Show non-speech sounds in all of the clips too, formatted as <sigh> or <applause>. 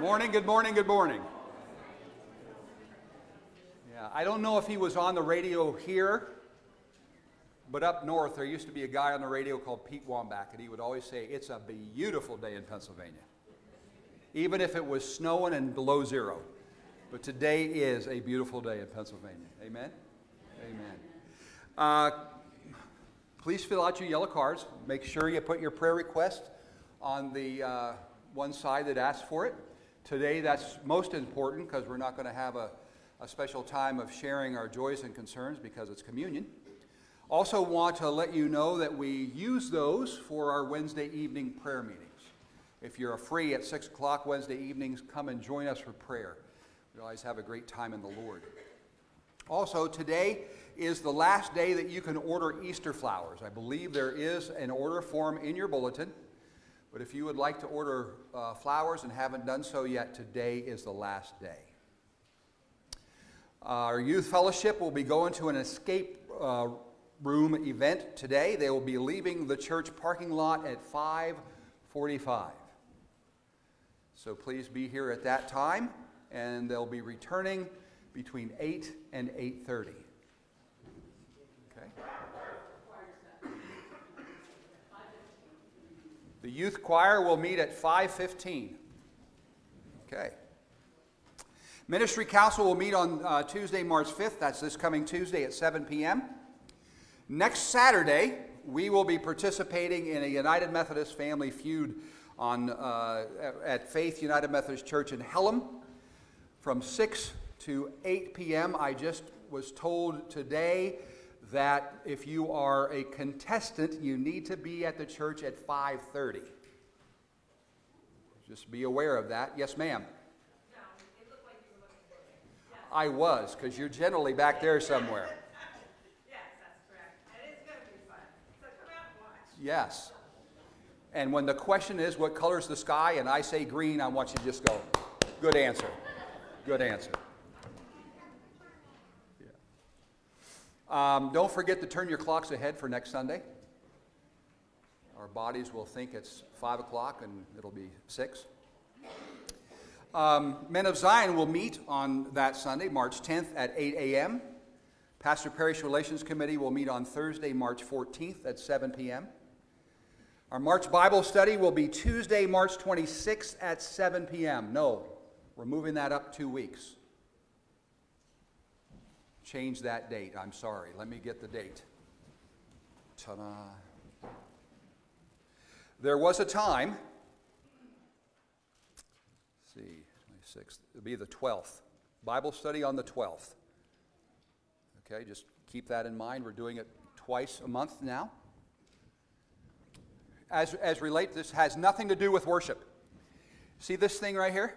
Morning, good morning, good morning. Yeah, I don't know if he was on the radio here, but up north there used to be a guy on the radio called Pete Wambach, and he would always say, It's a beautiful day in Pennsylvania. Even if it was snowing and below zero. But today is a beautiful day in Pennsylvania. Amen? Amen. Uh, please fill out your yellow cards. Make sure you put your prayer request on the uh, one side that asks for it. Today, that's most important because we're not going to have a, a special time of sharing our joys and concerns because it's communion. Also, want to let you know that we use those for our Wednesday evening prayer meetings. If you're free at 6 o'clock Wednesday evenings, come and join us for prayer. We always have a great time in the Lord. Also, today is the last day that you can order Easter flowers. I believe there is an order form in your bulletin. But if you would like to order uh, flowers and haven't done so yet, today is the last day. Our youth fellowship will be going to an escape uh, room event today. They will be leaving the church parking lot at 5:45. So please be here at that time, and they'll be returning between 8 and 8:30. The youth choir will meet at 5:15. Okay. Ministry Council will meet on uh, Tuesday, March 5th. That's this coming Tuesday at 7 p.m. Next Saturday, we will be participating in a United Methodist Family Feud on, uh, at Faith United Methodist Church in Hellam from 6 to 8 p.m. I just was told today that if you are a contestant, you need to be at the church at 5:30. Just be aware of that. Yes, ma'am. I was, because you're generally back there somewhere. <laughs> yes, that's correct. And it's going to be fun. So come out and watch. Yes. And when the question is, what color's the sky, and I say green, I want you to just go, good answer. Good answer. Um, don't forget to turn your clocks ahead for next Sunday. Our bodies will think it's 5 o'clock and it'll be 6. Um, Men of Zion will meet on that Sunday, March 10th at 8 a.m. Pastor Parish Relations Committee will meet on Thursday, March 14th at 7 p.m. Our March Bible study will be Tuesday, March 26th at 7 p.m. No, we're moving that up two weeks change that date. I'm sorry. Let me get the date. Ta da. There was a time, see, 26th, it'll be the 12th. Bible study on the 12th. Okay, just keep that in mind. We're doing it twice a month now. As, as relate, this has nothing to do with worship. See this thing right here?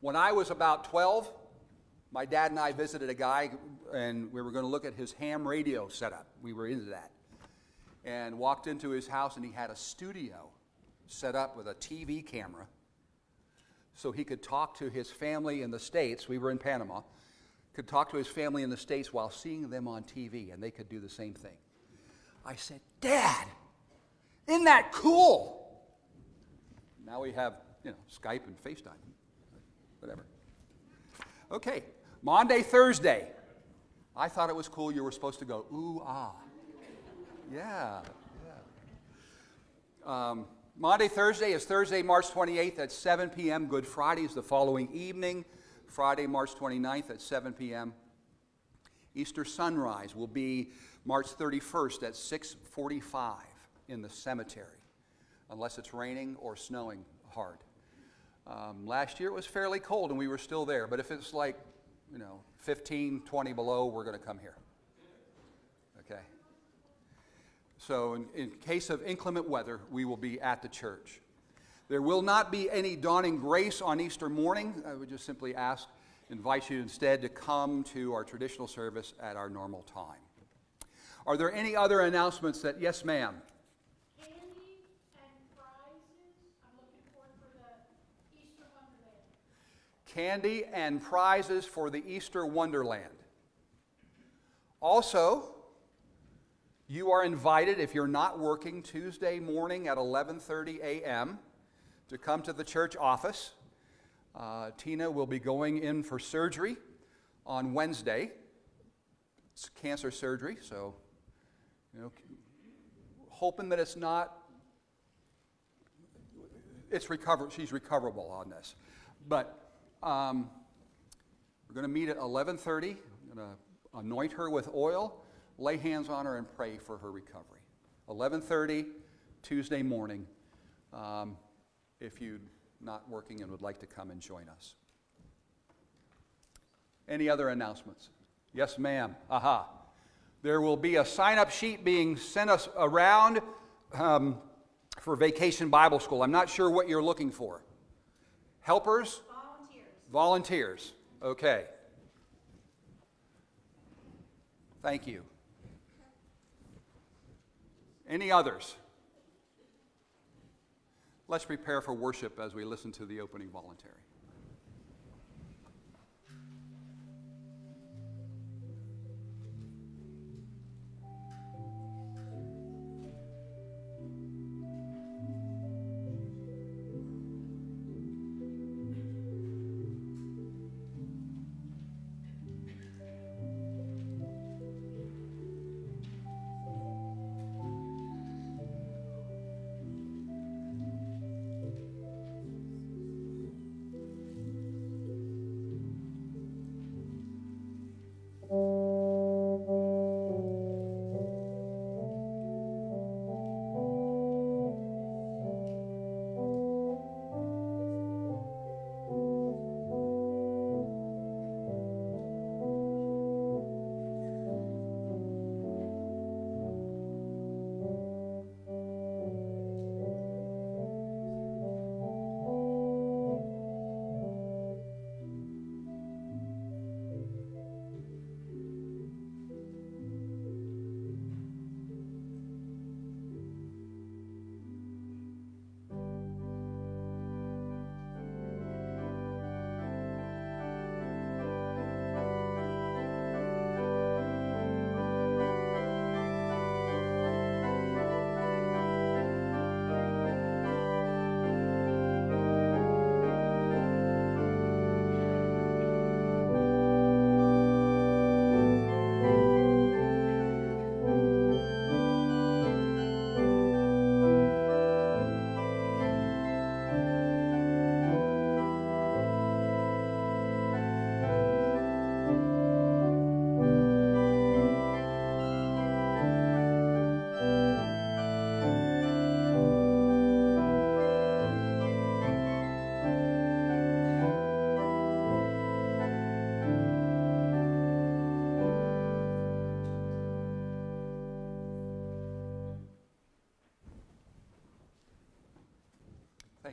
When I was about 12, my dad and I visited a guy, and we were going to look at his ham radio setup. We were into that. And walked into his house, and he had a studio set up with a TV camera so he could talk to his family in the States. We were in Panama. Could talk to his family in the States while seeing them on TV, and they could do the same thing. I said, Dad, isn't that cool? Now we have, you know, Skype and FaceTime, whatever. Okay, Maundy, Thursday. I thought it was cool you were supposed to go, ooh, ah. Yeah, yeah. Um, Maundy, Thursday is Thursday, March 28th at 7 p.m. Good Friday is the following evening, Friday, March 29th at 7 p.m. Easter sunrise will be March 31st at 6:45 in the cemetery, unless it's raining or snowing hard. Um, last year it was fairly cold and we were still there, but if it's like you know, 15, 20 below, we're going to come here. Okay? So, in, in case of inclement weather, we will be at the church. There will not be any dawning grace on Easter morning. I would just simply ask, invite you instead to come to our traditional service at our normal time. Are there any other announcements that, yes, ma'am? Candy and prizes for the Easter Wonderland. Also, you are invited if you're not working Tuesday morning at 11:30 a.m. to come to the church office. Uh, Tina will be going in for surgery on Wednesday. It's cancer surgery, so, you know, hoping that it's not, it's recover, she's recoverable on this. But um, we're going to meet at 11:30. I'm going to anoint her with oil, lay hands on her, and pray for her recovery. 11:30 Tuesday morning. Um, if you're not working and would like to come and join us. Any other announcements? Yes, ma'am. Aha. There will be a sign up sheet being sent us around um, for Vacation Bible School. I'm not sure what you're looking for. Helpers? Volunteers. Okay. Thank you. Any others? Let's prepare for worship as we listen to the opening voluntary.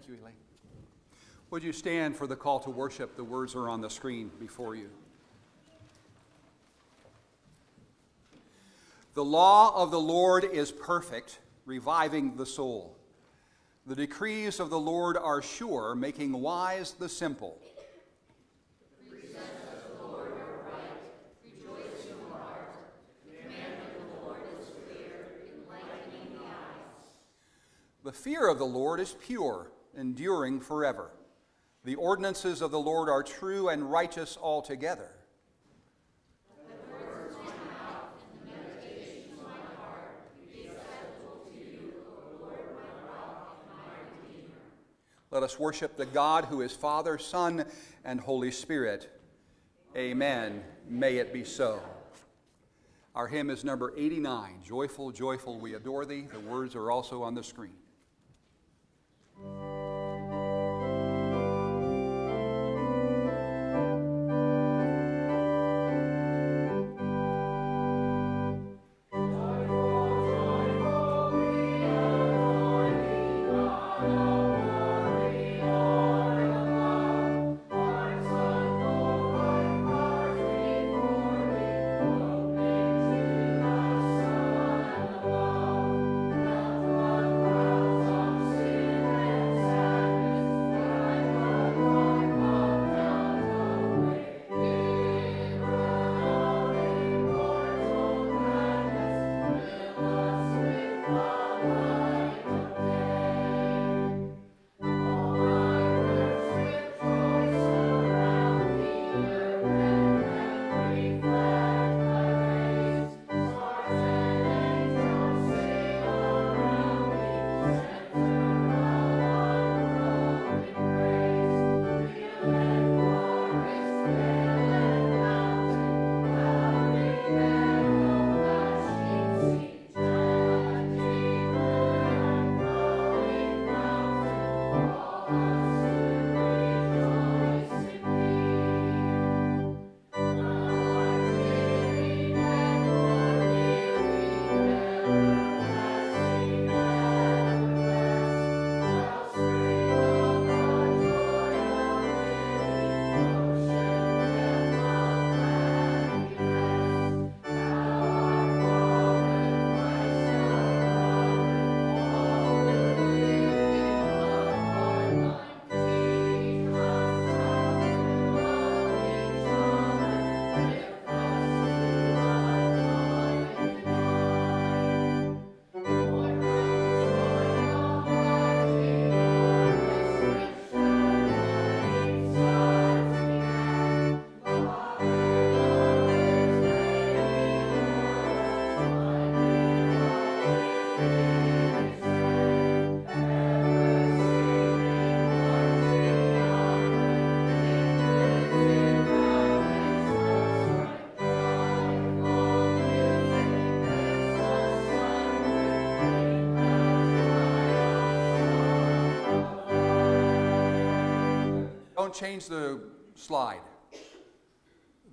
You, Elaine. Would you stand for the call to worship? The words are on the screen before you. The law of the Lord is perfect, reviving the soul. The decrees of the Lord are sure, making wise the simple. Command of the Lord is fear, enlightening the eyes. The fear of the Lord is pure, enduring forever. The ordinances of the Lord are true and righteous altogether. Let us worship the God who is Father, Son, and Holy Spirit. Amen. May it be so. Our hymn is number 89 Joyful, Joyful, We Adore Thee. The words are also on the screen. Change the slide.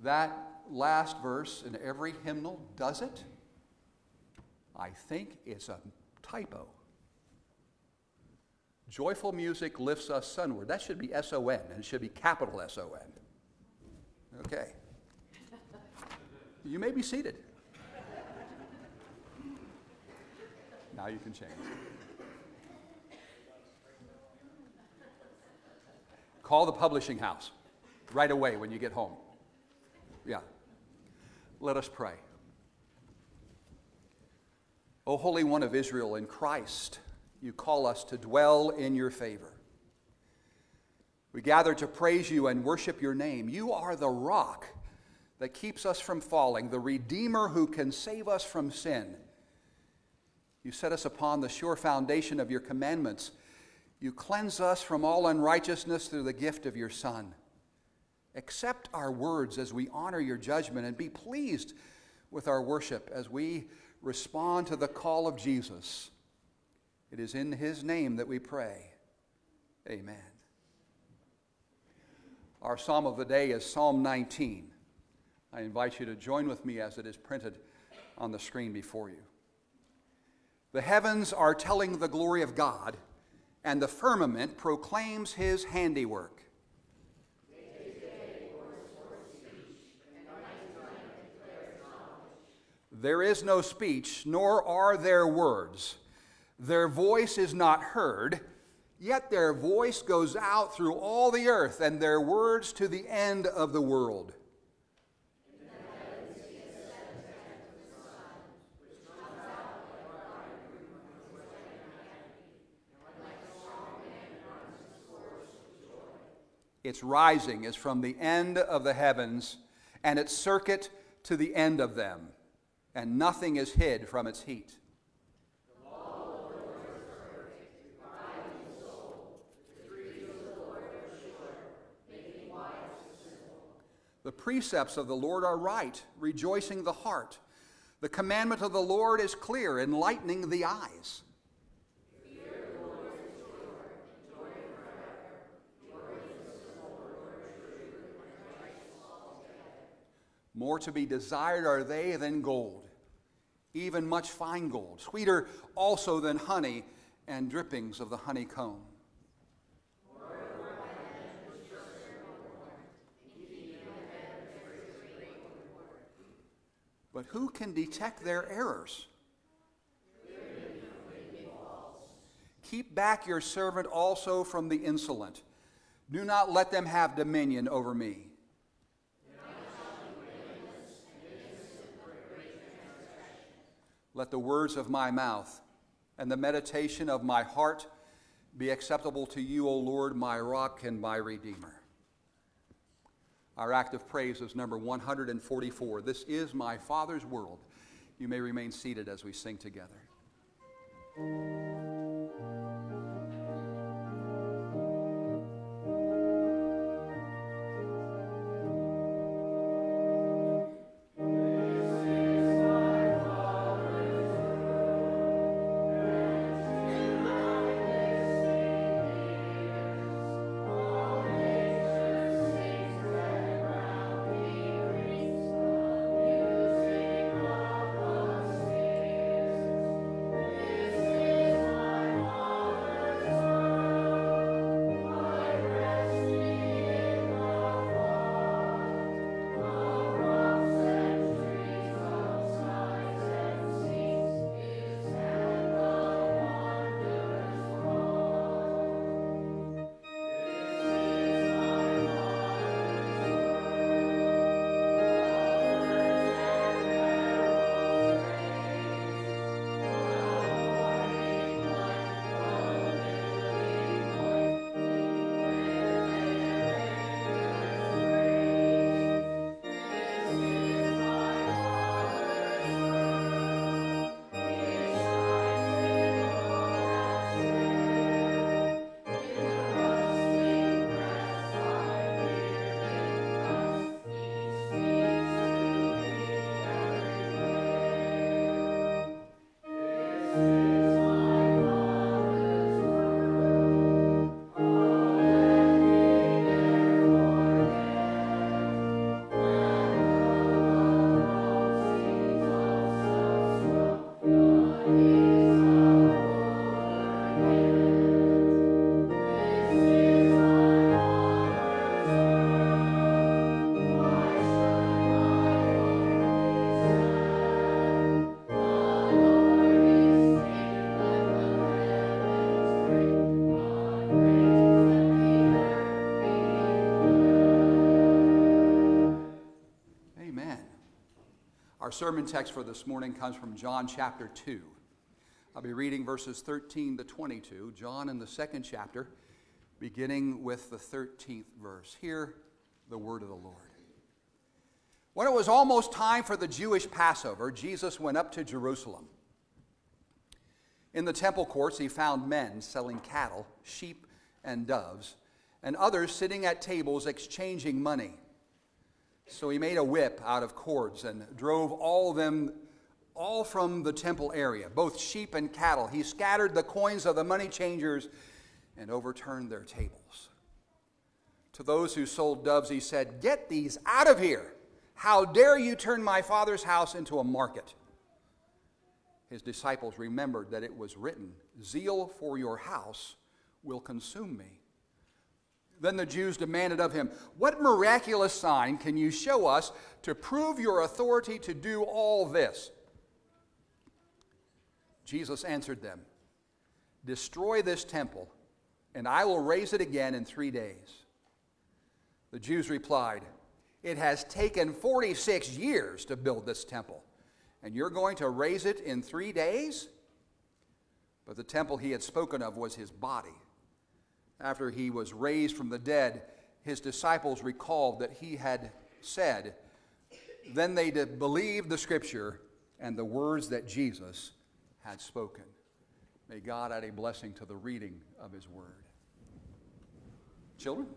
That last verse in every hymnal does it. I think it's a typo. Joyful music lifts us sunward. That should be S O N, and it should be capital S O N. Okay. You may be seated. Now you can change. Call the publishing house right away when you get home. Yeah. Let us pray. O Holy One of Israel, in Christ, you call us to dwell in your favor. We gather to praise you and worship your name. You are the rock that keeps us from falling, the Redeemer who can save us from sin. You set us upon the sure foundation of your commandments. You cleanse us from all unrighteousness through the gift of your Son. Accept our words as we honor your judgment and be pleased with our worship as we respond to the call of Jesus. It is in his name that we pray. Amen. Our psalm of the day is Psalm 19. I invite you to join with me as it is printed on the screen before you. The heavens are telling the glory of God, and the firmament proclaims his handiwork. There is no speech, nor are there words. Their voice is not heard, yet their voice goes out through all the earth, and their words to the end of the world. Its rising is from the end of the heavens, and its circuit to the end of them and nothing is hid from its heat. The precepts of the Lord are right, rejoicing the heart. The commandment of the Lord is clear, enlightening the eyes. More to be desired are they than gold, even much fine gold, sweeter also than honey and drippings of the honeycomb. But who can detect their errors? Keep back your servant also from the insolent. Do not let them have dominion over me. Let the words of my mouth and the meditation of my heart be acceptable to you, O Lord, my rock and my redeemer. Our act of praise is number 144. This is my Father's world. You may remain seated as we sing together. Sermon text for this morning comes from John chapter 2. I'll be reading verses 13 to 22, John in the second chapter, beginning with the 13th verse. Hear the word of the Lord. When it was almost time for the Jewish Passover, Jesus went up to Jerusalem. In the temple courts, he found men selling cattle, sheep, and doves, and others sitting at tables exchanging money. So he made a whip out of cords and drove all them all from the temple area, both sheep and cattle. He scattered the coins of the money changers and overturned their tables. To those who sold doves, he said, Get these out of here. How dare you turn my father's house into a market? His disciples remembered that it was written, Zeal for your house will consume me. Then the Jews demanded of him, What miraculous sign can you show us to prove your authority to do all this? Jesus answered them, Destroy this temple, and I will raise it again in three days. The Jews replied, It has taken 46 years to build this temple, and you're going to raise it in three days? But the temple he had spoken of was his body after he was raised from the dead, his disciples recalled that he had said, Then they believed the scripture and the words that Jesus had spoken. May God add a blessing to the reading of his word. Children?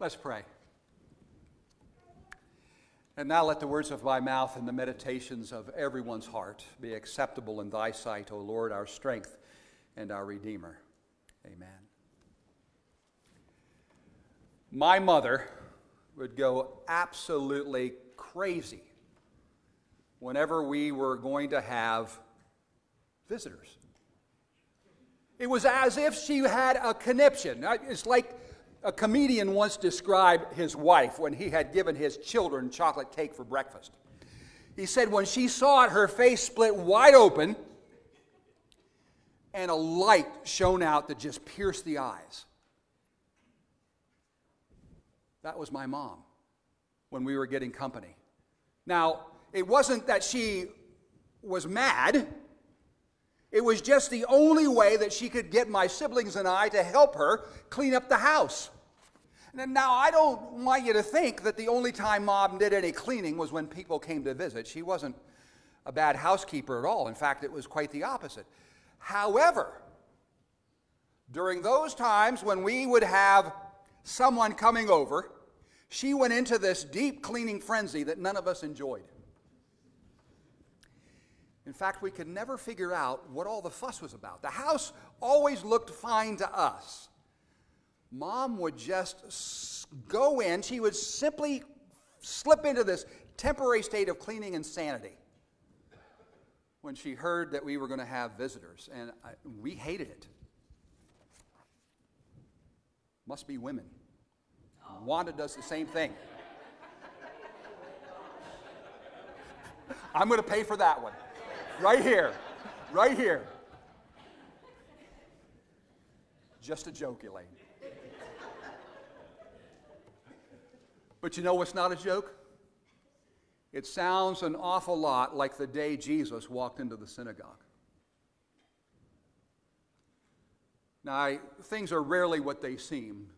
Let's pray. And now let the words of my mouth and the meditations of everyone's heart be acceptable in thy sight, O Lord, our strength and our Redeemer. Amen. My mother would go absolutely crazy whenever we were going to have visitors. It was as if she had a conniption. It's like a comedian once described his wife when he had given his children chocolate cake for breakfast. He said, when she saw it, her face split wide open and a light shone out that just pierced the eyes. That was my mom when we were getting company. Now, it wasn't that she was mad. It was just the only way that she could get my siblings and I to help her clean up the house. Now, I don't want you to think that the only time mom did any cleaning was when people came to visit. She wasn't a bad housekeeper at all. In fact, it was quite the opposite. However, during those times when we would have someone coming over, she went into this deep cleaning frenzy that none of us enjoyed. In fact, we could never figure out what all the fuss was about. The house always looked fine to us. Mom would just go in, she would simply slip into this temporary state of cleaning insanity when she heard that we were going to have visitors, and I, we hated it. Must be women. Wanda does the same thing. <laughs> I'm going to pay for that one. Right here. Right here. Just a joke, Elaine. But you know what's not a joke? It sounds an awful lot like the day Jesus walked into the synagogue. Now, I, things are rarely what they seem,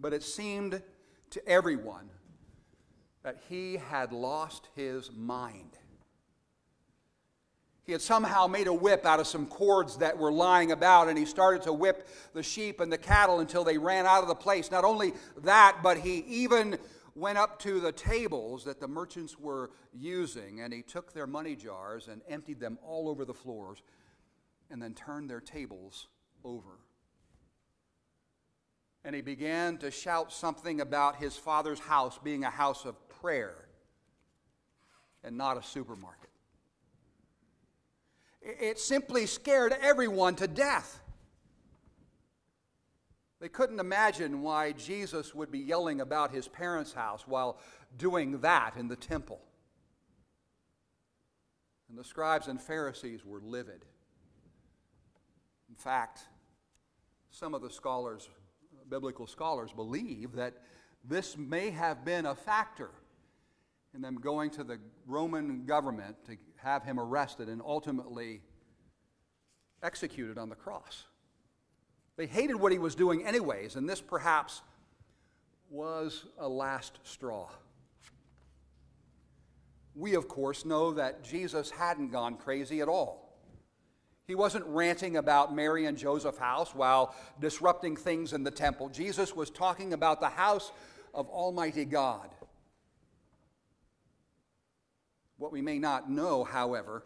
but it seemed to everyone that he had lost his mind. He had somehow made a whip out of some cords that were lying about, and he started to whip the sheep and the cattle until they ran out of the place. Not only that, but he even went up to the tables that the merchants were using, and he took their money jars and emptied them all over the floors, and then turned their tables over. And he began to shout something about his father's house being a house of prayer and not a supermarket. It simply scared everyone to death. They couldn't imagine why Jesus would be yelling about his parents' house while doing that in the temple. And the scribes and Pharisees were livid. In fact, some of the scholars, biblical scholars, believe that this may have been a factor in them going to the Roman government to have him arrested and ultimately executed on the cross. They hated what he was doing, anyways, and this perhaps was a last straw. We, of course, know that Jesus hadn't gone crazy at all. He wasn't ranting about Mary and Joseph's house while disrupting things in the temple. Jesus was talking about the house of Almighty God. What we may not know, however,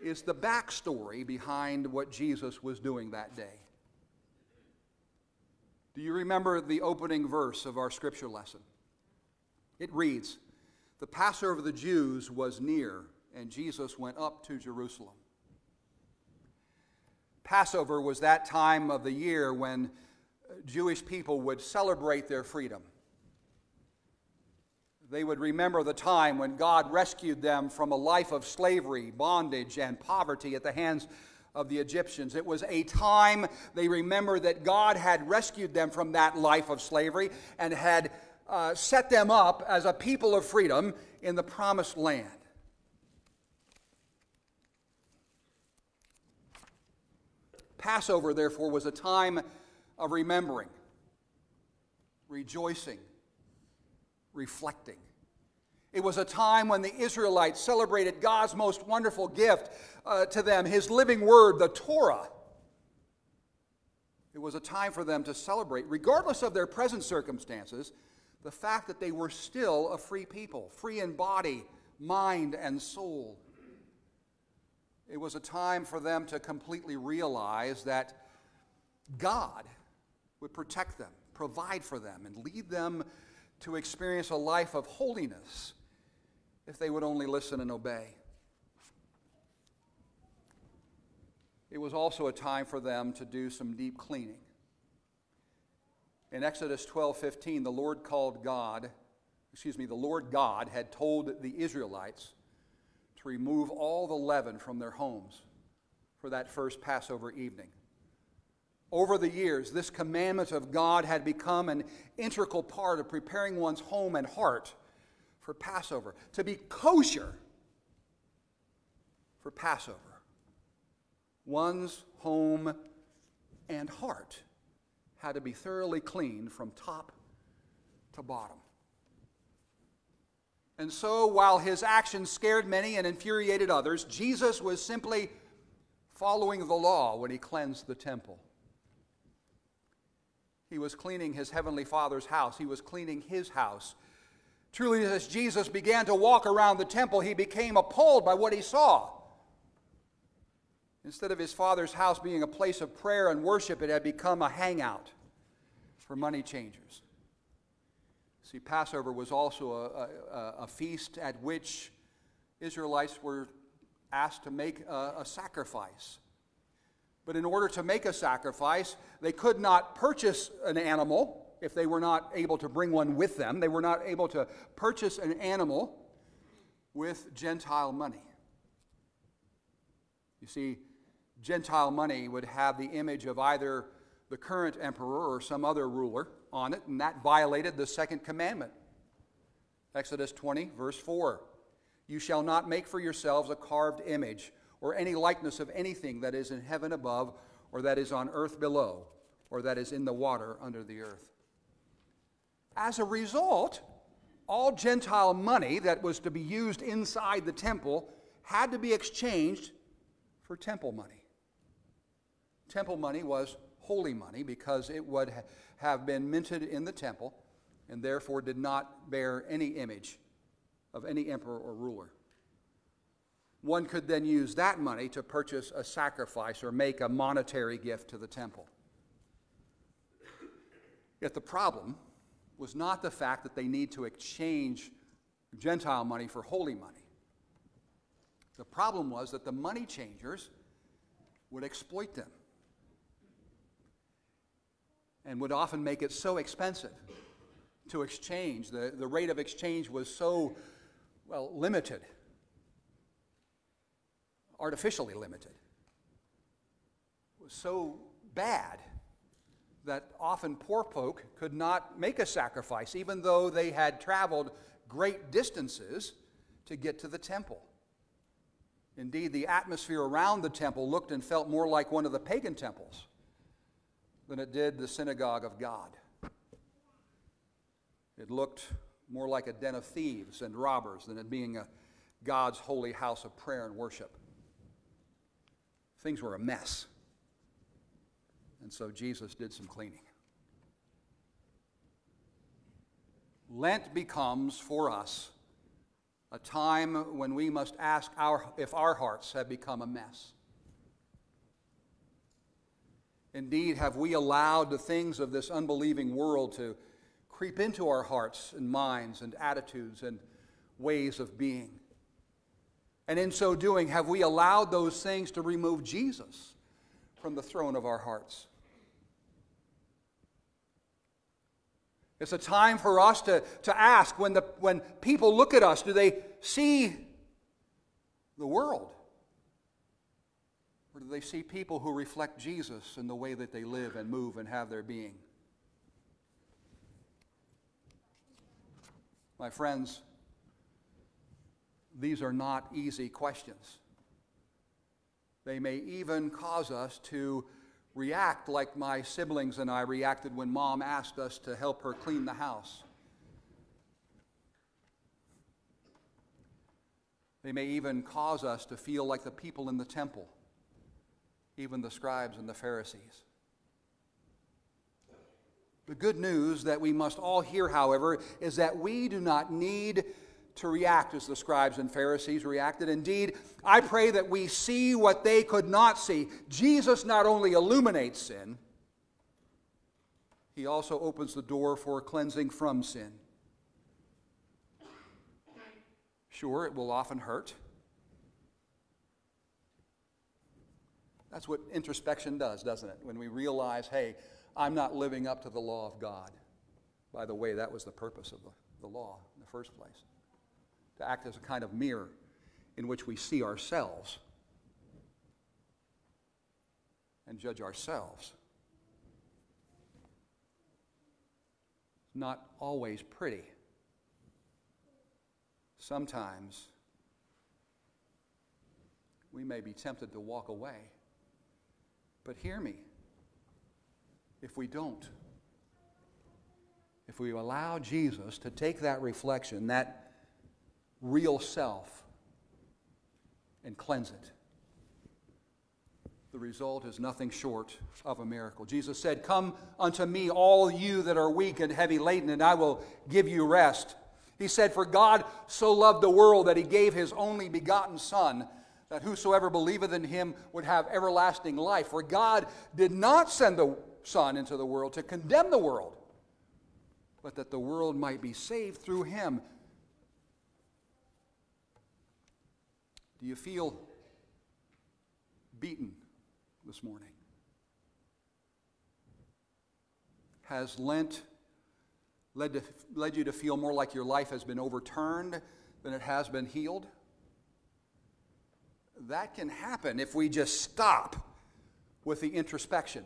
is the backstory behind what Jesus was doing that day. Do you remember the opening verse of our scripture lesson? It reads The Passover of the Jews was near, and Jesus went up to Jerusalem. Passover was that time of the year when Jewish people would celebrate their freedom. They would remember the time when God rescued them from a life of slavery, bondage, and poverty at the hands of the Egyptians. It was a time they remember that God had rescued them from that life of slavery and had uh, set them up as a people of freedom in the promised land. Passover, therefore, was a time of remembering, rejoicing, reflecting. It was a time when the Israelites celebrated God's most wonderful gift uh, to them, His living word, the Torah. It was a time for them to celebrate, regardless of their present circumstances, the fact that they were still a free people, free in body, mind, and soul. It was a time for them to completely realize that God would protect them, provide for them, and lead them to experience a life of holiness if they would only listen and obey. It was also a time for them to do some deep cleaning. In Exodus 12:15, the Lord called God, excuse me, the Lord God had told the Israelites to remove all the leaven from their homes for that first Passover evening. Over the years, this commandment of God had become an integral part of preparing one's home and heart for Passover, to be kosher for Passover. One's home and heart had to be thoroughly cleaned from top to bottom. And so, while his actions scared many and infuriated others, Jesus was simply following the law when he cleansed the temple. He was cleaning his heavenly Father's house, he was cleaning his house. Truly, as Jesus began to walk around the temple, he became appalled by what he saw. Instead of his father's house being a place of prayer and worship, it had become a hangout for money changers. See, Passover was also a, a, a feast at which Israelites were asked to make a, a sacrifice. But in order to make a sacrifice, they could not purchase an animal if they were not able to bring one with them. They were not able to purchase an animal with Gentile money. You see, Gentile money would have the image of either the current emperor or some other ruler on it, and that violated the second commandment. Exodus 20, verse 4 You shall not make for yourselves a carved image or any likeness of anything that is in heaven above, or that is on earth below, or that is in the water under the earth. As a result, all Gentile money that was to be used inside the temple had to be exchanged for temple money. Temple money was holy money because it would have been minted in the temple and therefore did not bear any image of any emperor or ruler. One could then use that money to purchase a sacrifice or make a monetary gift to the temple. Yet the problem was not the fact that they need to exchange Gentile money for holy money. The problem was that the money changers would exploit them and would often make it so expensive to exchange. The, the rate of exchange was so, well, limited, artificially limited. It was so bad that often poor folk could not make a sacrifice, even though they had traveled great distances to get to the temple. Indeed, the atmosphere around the temple looked and felt more like one of the pagan temples than it did the synagogue of God. It looked more like a den of thieves and robbers than it being a God's holy house of prayer and worship. Things were a mess. And so Jesus did some cleaning. Lent becomes for us a time when we must ask our, if our hearts have become a mess. Indeed, have we allowed the things of this unbelieving world to creep into our hearts and minds and attitudes and ways of being? And in so doing, have we allowed those things to remove Jesus from the throne of our hearts? It's a time for us to, to ask when, the, when people look at us, do they see the world? Or do they see people who reflect Jesus in the way that they live and move and have their being? My friends, these are not easy questions. They may even cause us to react like my siblings and I reacted when mom asked us to help her clean the house. They may even cause us to feel like the people in the temple, even the scribes and the Pharisees. The good news that we must all hear, however, is that we do not need to react as the scribes and Pharisees reacted. Indeed, I pray that we see what they could not see. Jesus not only illuminates sin, he also opens the door for cleansing from sin. Sure, it will often hurt. That's what introspection does, doesn't it? When we realize, hey, I'm not living up to the law of God. By the way, that was the purpose of the, the law in the first place to act as a kind of mirror in which we see ourselves and judge ourselves. Not always pretty. Sometimes we may be tempted to walk away. But hear me. If we don't, if we allow Jesus to take that reflection, that real self, and cleanse it, the result is nothing short of a miracle. Jesus said, Come unto me, all you that are weak and heavy laden, and I will give you rest. He said, For God so loved the world that he gave his only begotten Son that whosoever believeth in him would have everlasting life. For God did not send the Son into the world to condemn the world, but that the world might be saved through him. Do you feel beaten this morning? Has Lent led, to, led you to feel more like your life has been overturned than it has been healed? that can happen if we just stop with the introspection.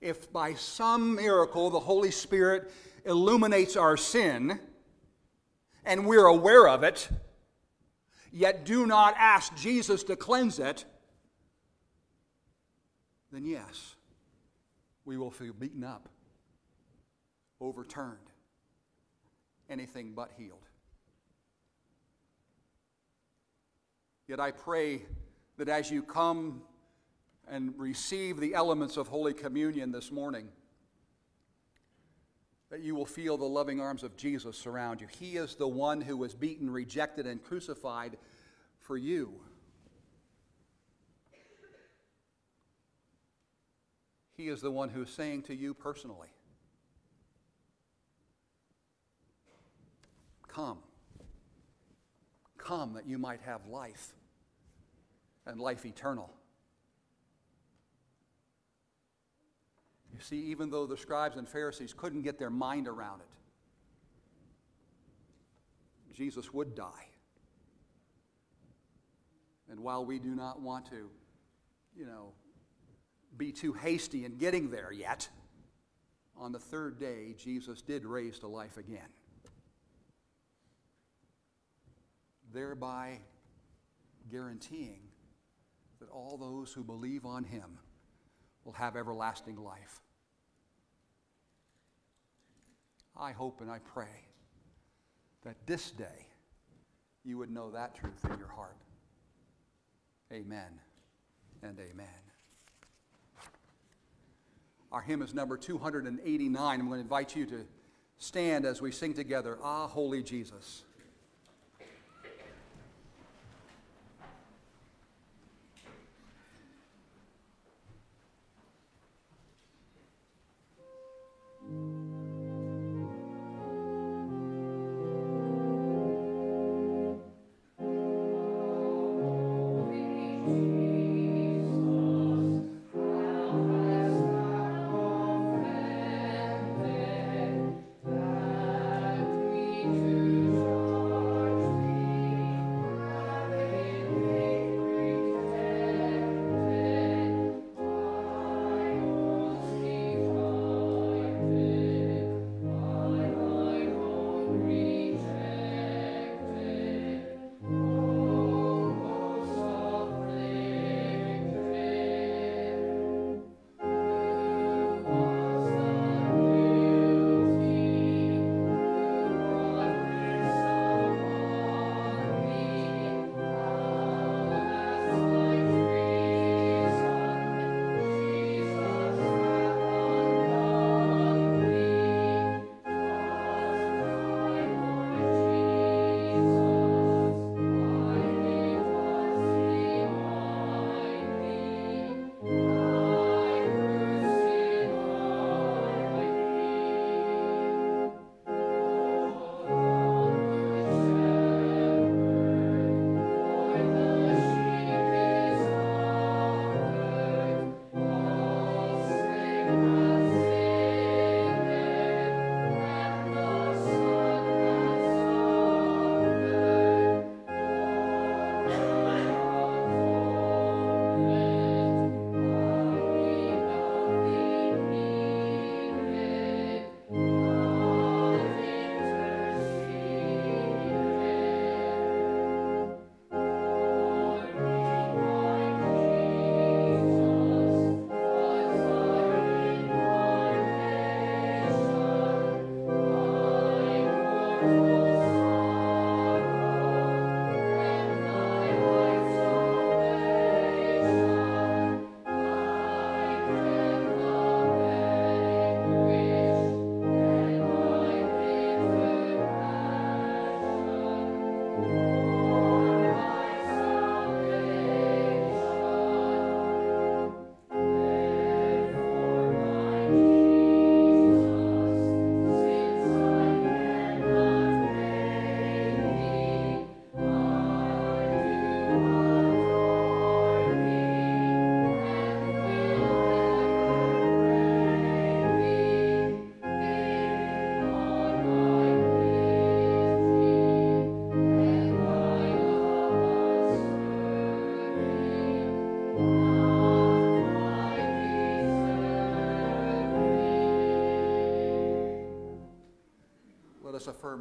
If by some miracle the Holy Spirit illuminates our sin and we're aware of it, yet do not ask Jesus to cleanse it, then yes, we will feel beaten up, overturned, anything but healed. Yet I pray that as you come and receive the elements of Holy Communion this morning, that you will feel the loving arms of Jesus surround you. He is the one who was beaten, rejected, and crucified for you. He is the one who's saying to you personally, Come. Come that you might have life and life eternal. See, even though the scribes and Pharisees couldn't get their mind around it, Jesus would die. And while we do not want to, you know, be too hasty in getting there yet, on the third day, Jesus did raise to life again. Thereby guaranteeing that all those who believe on him will have everlasting life. I hope and I pray that this day you would know that truth in your heart. Amen and amen. Our hymn is number 289. I'm going to invite you to stand as we sing together, Ah, Holy Jesus.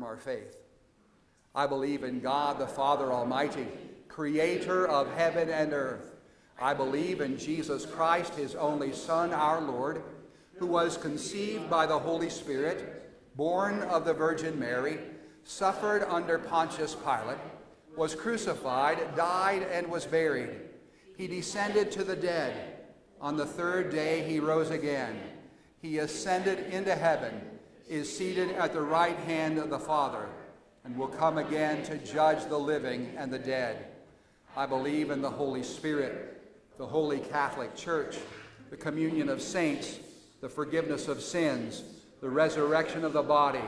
Affirm our faith. I believe in God the Father Almighty, creator of heaven and earth. I believe in Jesus Christ, his only Son, our Lord, who was conceived by the Holy Spirit, born of the Virgin Mary, suffered under Pontius Pilate, was crucified, died, and was buried. He descended to the dead. On the third day he rose again. He ascended into heaven is seated at the right hand of the Father and will come again to judge the living and the dead. I believe in the Holy Spirit, the Holy Catholic Church, the communion of saints, the forgiveness of sins, the resurrection of the body,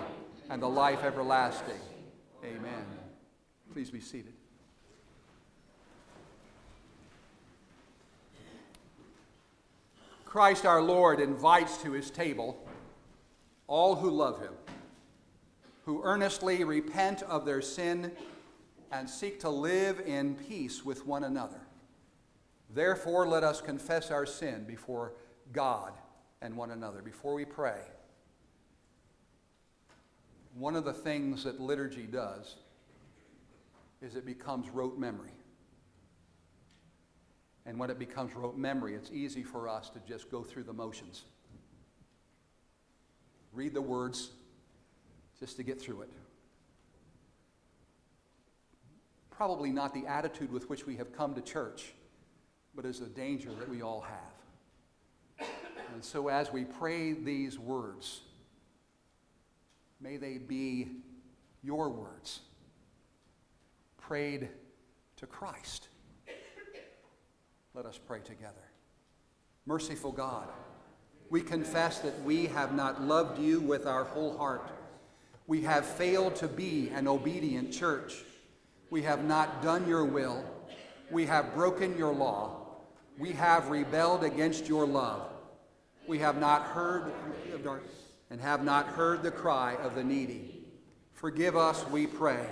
and the life everlasting. Amen. Please be seated. Christ our Lord invites to his table all who love him, who earnestly repent of their sin and seek to live in peace with one another. Therefore, let us confess our sin before God and one another before we pray. One of the things that liturgy does is it becomes rote memory. And when it becomes rote memory, it's easy for us to just go through the motions read the words just to get through it. Probably not the attitude with which we have come to church, but is a danger that we all have. And so as we pray these words, may they be your words, prayed to Christ. Let us pray together. Merciful God, we confess that we have not loved you with our whole heart. We have failed to be an obedient church. We have not done your will. We have broken your law. We have rebelled against your love. We have not heard and have not heard the cry of the needy. Forgive us, we pray.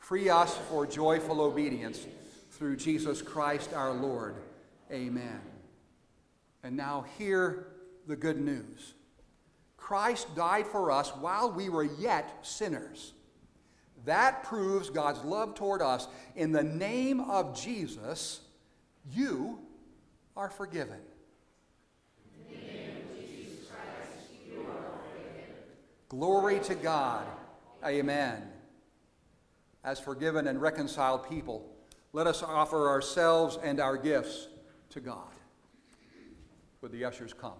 Free us for joyful obedience through Jesus Christ our Lord. Amen. And now hear the good news. Christ died for us while we were yet sinners. That proves God's love toward us. In the name of Jesus, you are forgiven. Glory to God. Amen. As forgiven and reconciled people, let us offer ourselves and our gifts to God. Would the ushers come?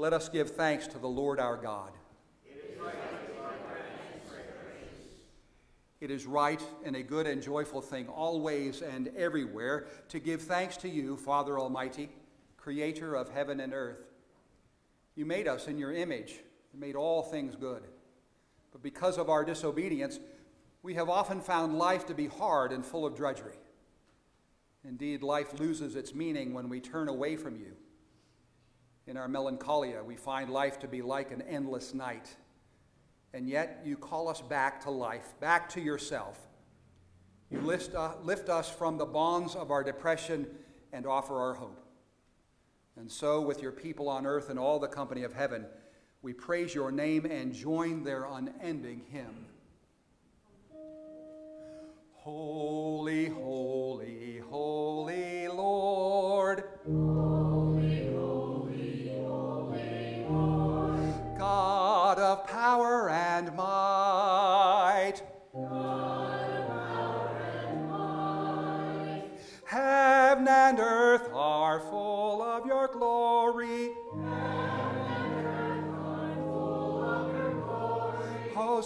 Let us give thanks to the Lord our God. It is right and a good and joyful thing always and everywhere to give thanks to you, Father Almighty, creator of heaven and earth. You made us in your image and made all things good. But because of our disobedience, we have often found life to be hard and full of drudgery. Indeed, life loses its meaning when we turn away from you. In our melancholia, we find life to be like an endless night and yet you call us back to life, back to yourself. You lift, uh, lift us from the bonds of our depression and offer our hope. And so, with your people on earth and all the company of heaven, we praise your name and join their unending hymn. Holy, holy, holy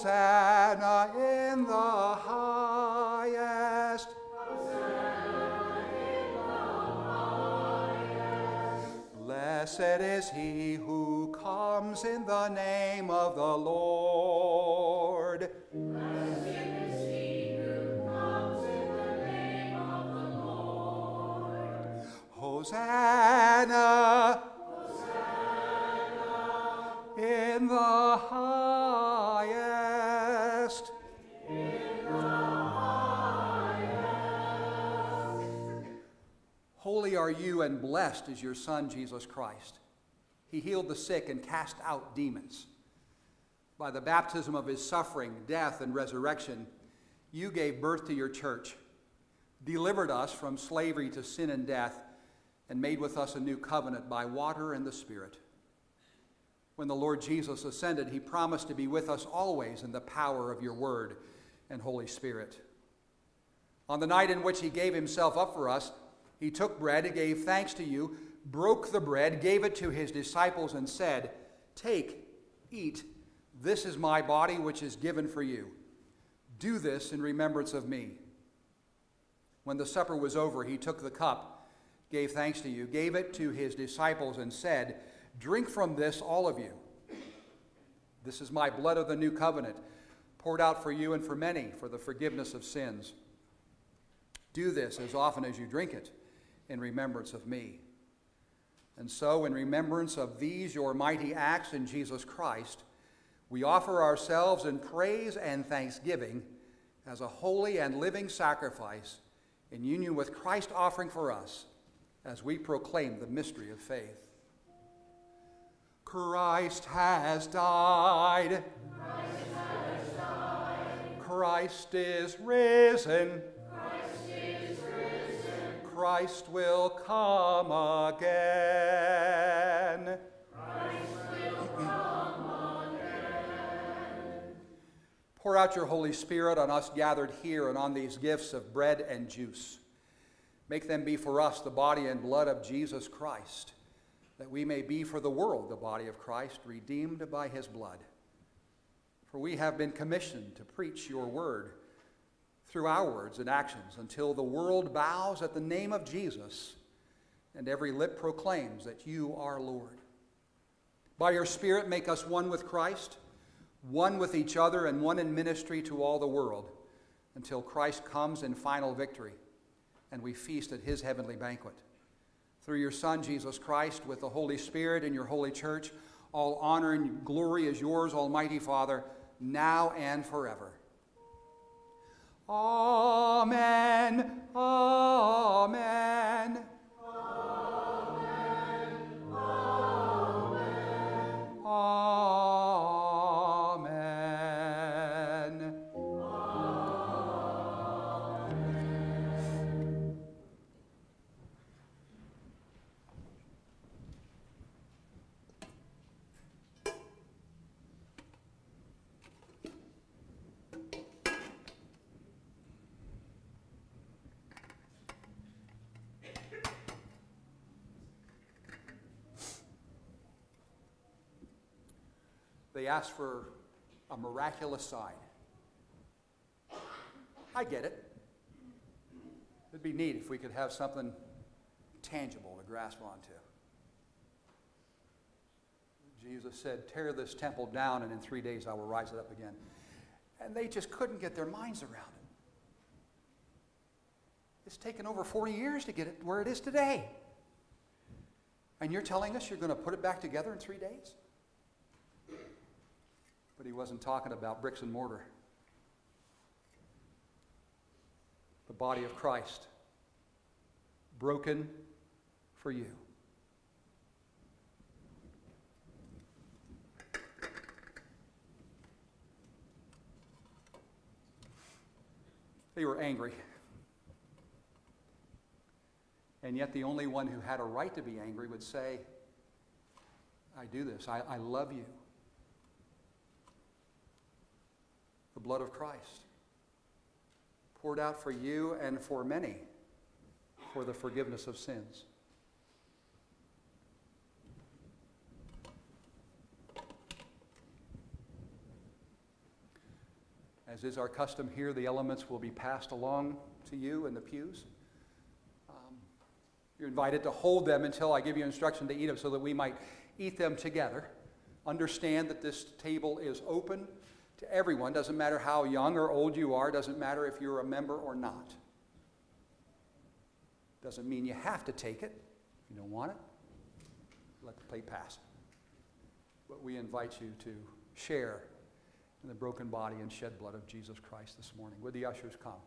Hosanna in the highest. Blessed is he who comes in the highest. Blessed is he who comes in the name of the Lord. Hosanna. In the are you and blessed is your Son, Jesus Christ. He healed the sick and cast out demons. By the baptism of his suffering, death, and resurrection, you gave birth to your church, delivered us from slavery to sin and death, and made with us a new covenant by water and the Spirit. When the Lord Jesus ascended, he promised to be with us always in the power of your word and Holy Spirit. On the night in which he gave himself up for us, he took bread gave thanks to you, broke the bread, gave it to his disciples, and said, Take, eat. This is my body, which is given for you. Do this in remembrance of me. When the supper was over, he took the cup, gave thanks to you, gave it to his disciples, and said, Drink from this, all of you. This is my blood of the new covenant, poured out for you and for many for the forgiveness of sins. Do this as often as you drink it in remembrance of me. And so, in remembrance of these your mighty acts in Jesus Christ, we offer ourselves in praise and thanksgiving as a holy and living sacrifice in union with Christ offering for us as we proclaim the mystery of faith. Christ has died. Christ, has died. Christ is risen. Christ will come again. Pour out your Holy Spirit on us gathered here and on these gifts of bread and juice. Make them be for us the body and blood of Jesus Christ, that we may be for the world the body of Christ, redeemed by his blood. For we have been commissioned to preach your word through our words and actions until the world bows at the name of Jesus and every lip proclaims that you are Lord. By your Spirit, make us one with Christ, one with each other, and one in ministry to all the world until Christ comes in final victory and we feast at his heavenly banquet. Through your Son, Jesus Christ, with the Holy Spirit and your holy church, All honor and glory is yours, Almighty Father, now and forever. Amen. Amen. They asked for a miraculous sign. I get it. It'd be neat if we could have something tangible to grasp onto. Jesus said, Tear this temple down, and in three days I will rise it up again. And they just couldn't get their minds around it. It's taken over 40 years to get it where it is today. And you're telling us you're going to put it back together in three days? But he wasn't talking about bricks and mortar. The body of Christ, broken for you. They were angry. And yet, the only one who had a right to be angry would say, I do this. I, I love you. The blood of Christ poured out for you and for many for the forgiveness of sins. As is our custom here, the elements will be passed along to you in the pews. Um, you're invited to hold them until I give you instruction to eat them so that we might eat them together. Understand that this table is open to everyone. Doesn't matter how young or old you are, doesn't matter if you're a member or not. Doesn't mean you have to take it. If you don't want it, let the plate pass. But we invite you to share in the broken body and shed blood of Jesus Christ this morning. Would the ushers come?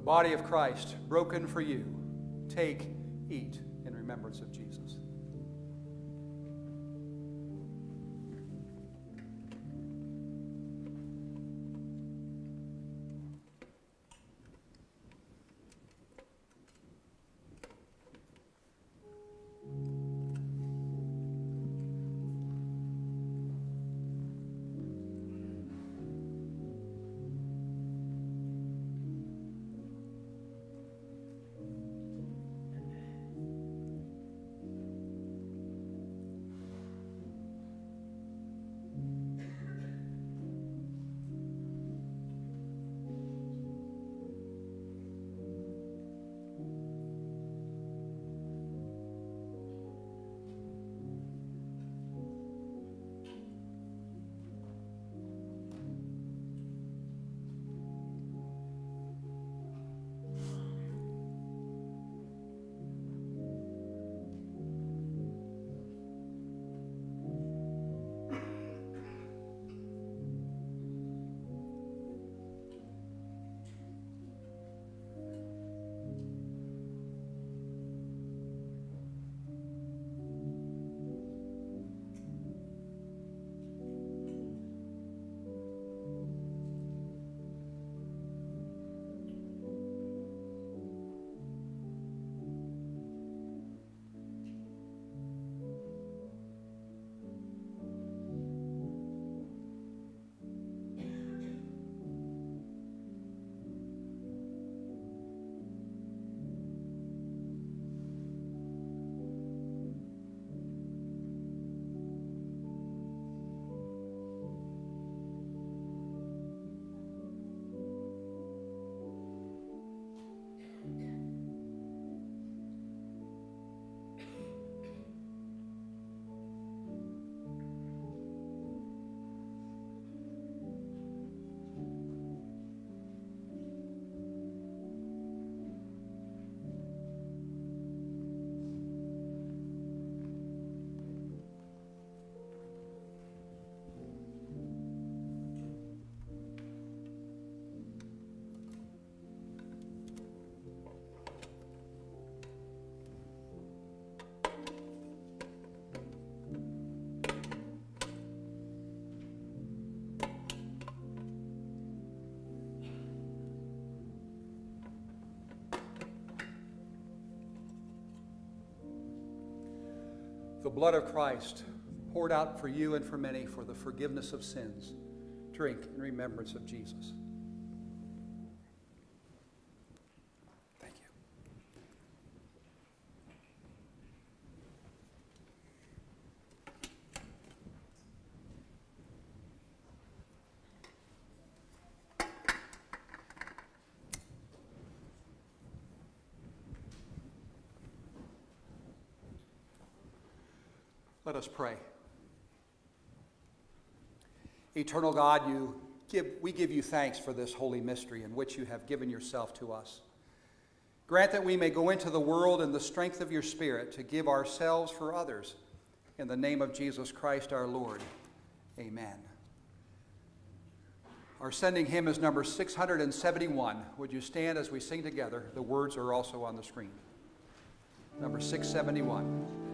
Body of Christ broken for you. Take, eat in remembrance of Jesus. The blood of Christ poured out for you and for many for the forgiveness of sins. Drink in remembrance of Jesus. Thank you. Let us pray. Eternal God, you give, we give you thanks for this holy mystery in which you have given yourself to us. Grant that we may go into the world in the strength of your Spirit to give ourselves for others. In the name of Jesus Christ our Lord. Amen. Our sending hymn is number 671. Would you stand as we sing together? The words are also on the screen. Number 671.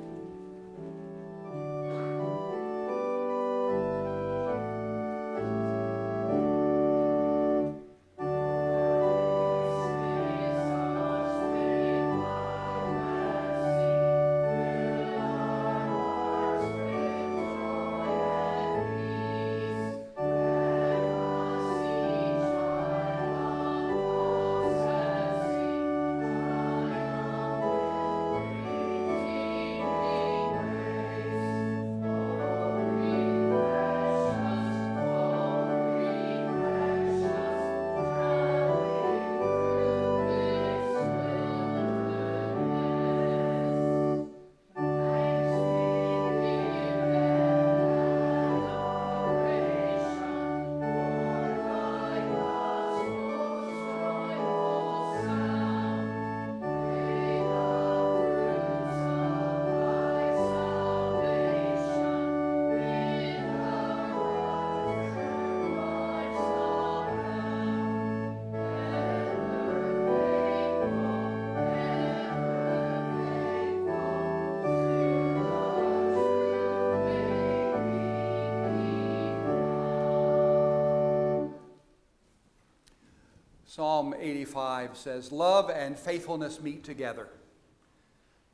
Psalm 85 says, Love and faithfulness meet together.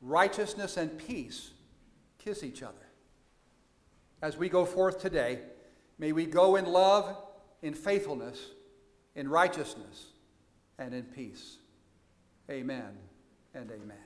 Righteousness and peace kiss each other. As we go forth today, may we go in love, in faithfulness, in righteousness, and in peace. Amen and amen.